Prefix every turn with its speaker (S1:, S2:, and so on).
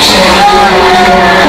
S1: eyes,